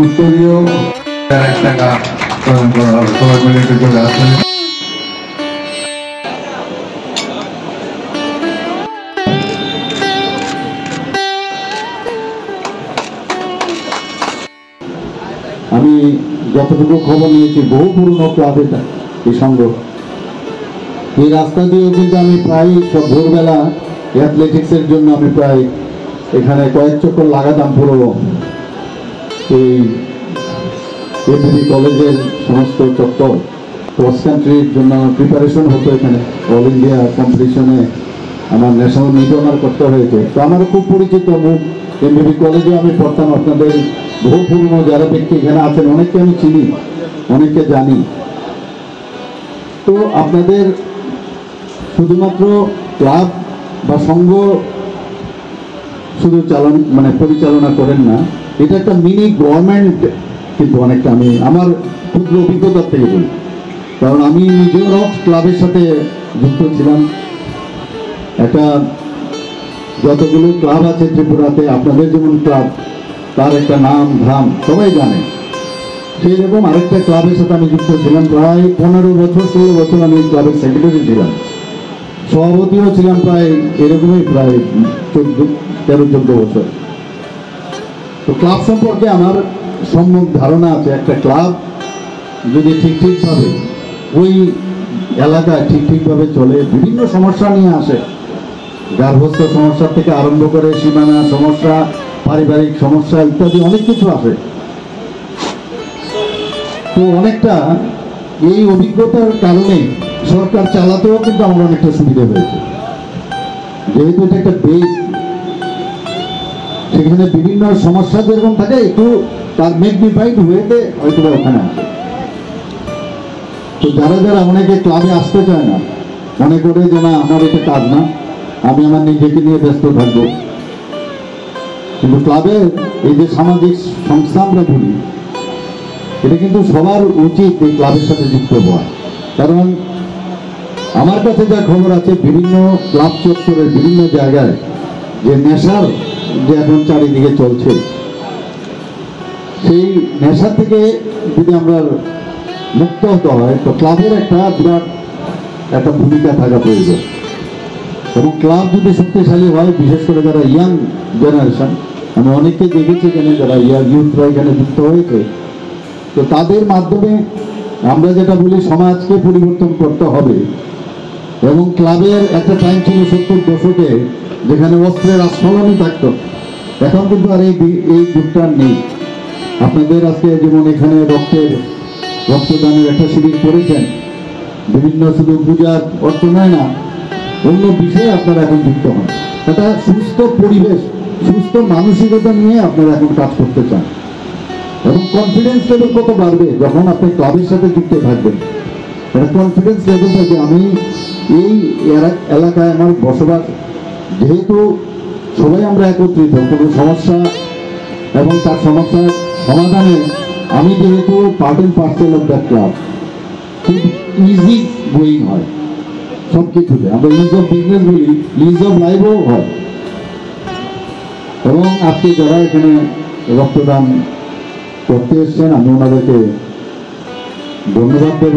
উত্তরীয় এক টাকা প্রদান করা হবে। সবাই মিলে একটু চলে আসবেন আমি যতটুকু খবর নিয়েছি, বহু পুরনো ক্লাব এই সংঘ এই রাস্তা দিয়েও কিন্তু আমি প্রায় সব ভোরবেলা অ্যাথলেটিক্সের জন্য আমি প্রায় এখানে কয়েক চক্কর লাগাতাম পুরো এই এমবিবি কলেজের সমস্ত চক্কর ক্রস কান্ট্রির জন্য প্রিপারেশন হতো এখানে। অল ইন্ডিয়া কম্পিটিশনে আমার ন্যাশনাল মিট অনার করতে হয়েছে। তো আমার খুব পরিচিত মুখ। এমবিবি কলেজে আমি পড়তাম। আপনাদের বহু পুরনো যারা ব্যক্তি এখানে আছেন, অনেককে আমি চিনি, অনেককে জানি। তো আপনাদের শুধুমাত্র ক্লাব বা সংঘ শুধু চালন মানে পরিচালনা করেন না এটা একটা মিনি গভর্নমেন্ট কিন্তু অনেকটা আমি আমার ক্ষুদ্র অভিজ্ঞতার থেকে বলি। কারণ আমি নিজেও ক্লাবের সাথে যুক্ত ছিলাম। একটা যতগুলো ক্লাব আছে ত্রিপুরাতে, আপনাদের যেমন ক্লাব তার একটা নাম, ধাম, সবাই জানে। সেই রকম আরেকটা ক্লাবের সাথে আমি যুক্ত ছিলাম। প্রায় পনেরো বছর, ষোলো বছর আমি ক্লাবের সেক্রেটারি ছিলাম। সভাপতিও ছিলাম প্রায় এরকমই, প্রায় চোদ্দ, তেরো, চোদ্দ বছর। তো ক্লাব সম্পর্কে আমার সম্যক ধারণা আছে। একটা ক্লাব যদি ঠিক ঠিকভাবে ওই এলাকায় ঠিক ঠিকভাবে চলে, বিভিন্ন সমস্যা নিয়ে আসে গার্হস্থ সমস্যা থেকে আরম্ভ করে সীমানা সমস্যা, পারিবারিক সমস্যা ইত্যাদি অনেক কিছু আসে। তো অনেকটা এই অভিজ্ঞতার কারণে সরকার চালাতেও কিন্তু আমার অনেকটা সুবিধা হয়েছে। যেহেতু এটা একটা বেস সেখানে বিভিন্ন সমস্যা যেরকম থাকে, একটু তার ম্যাগনিফাইড হয়েতে হয়তো ওখানে তো যারা যারা অনেকে ক্লাবে আসতে চায় না, মনে করে যে না, আমার এটা কাজ না, আমি আমার নিজেকে নিয়ে ব্যস্ত থাকব। কিন্তু ক্লাবের এই যে সামাজিক সংস্থা আমরা বলি এটা কিন্তু সবার উচিত এই ক্লাবের সাথে যুক্ত হওয়া। কারণ আমার কাছে যা খবর আছে, বিভিন্ন ক্লাব চত্বরের বিভিন্ন জায়গায় যে নেশার যে এখন চারিদিকে চলছে। সেই নেশা থেকে যদি আমরা মুক্ত হতে হয়, তো ক্লাবের একটা বিরাট একটা ভূমিকা থাকা প্রয়োজন। এবং ক্লাব যদি শক্তিশালী হয়, বিশেষ করে যারা ইয়াং জেনারেশন আমি অনেককে দেখেছি এখানে, যারা ইয়াং ইউথরা এখানে যুক্ত হয়েছে, তো তাদের মাধ্যমে আমরা যেটা বলি, সমাজকে পরিবর্তন করতে হবে। এবং ক্লাবের একটা টাইম ছিল সত্তর দশকে, যেখানে অস্ত্রের আস্ফলনই থাকতো। এখন কিন্তু আর এই এই যুগটা নেই। আপনাদের আজকে যেমন এখানে রক্তের, রক্তদানের একটা শিবির করেছেন, বিভিন্ন শুধু পূজার অর্থ নয় না, অন্য বিষয়ে আপনারা এখন যুক্ত হন। একটা সুস্থ পরিবেশ, সুস্থ মানসিকতা নিয়ে আপনারা এখন কাজ করতে চান। এবং কনফিডেন্স লেভেল কত বাড়বে যখন আপনি ক্লাবের সাথে যুক্ত থাকবেন? কনফিডেন্স লেভেল থাকে আমি এই এলাকায় আমার বসবাস। যেহেতু সবাই আমরা একত্রিত, কোনো সমস্যা এবং তার সমস্যার সমাধানে আমি যেহেতু part and parcel of that club খুব ইজি গোয়িং হয় সব কিছুতে আমরা ইজ অফ বিজনেস বলি ইজ অফ লাইফও হয়। এবং আজকে যারা এখানে রক্তদান করতে এসছেন, আমি ওনাদেরকে ধন্যবাদ দেব।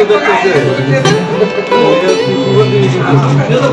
这个就是我的意思我的意思是说这个就是